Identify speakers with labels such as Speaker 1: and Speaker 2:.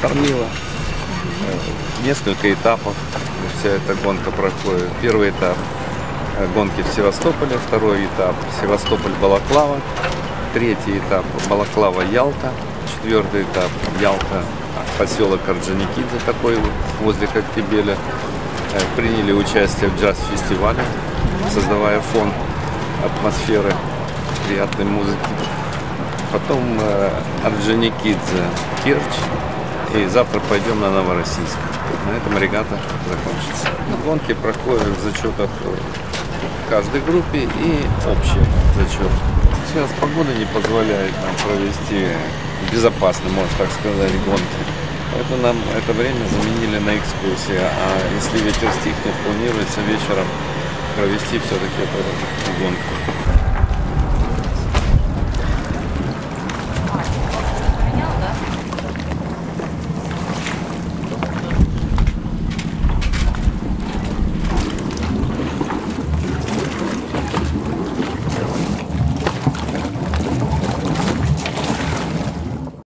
Speaker 1: Кормила.
Speaker 2: Э, Несколько этапов вся эта гонка проходит. Первый этап э, гонки в Севастополе, второй этап Севастополь-Балаклава, третий этап Балаклава-Ялта, четвертый этап Ялта, поселок Орджоникидзе такой вот, возле Коктебеля. Э, Приняли участие в джаз-фестивале, создавая фон атмосферы приятной музыки. Потом Орджоникидзе, Керчь. И завтра пойдем на Новороссийск. На этом регата закончится. Гонки проходят в зачетах в каждой группе и общий зачет. Сейчас погода не позволяет нам провести безопасно, можно так сказать, гонки. Поэтому нам это время заменили на экскурсии. А если ветер стихнет, планируется вечером провести все-таки эту гонку.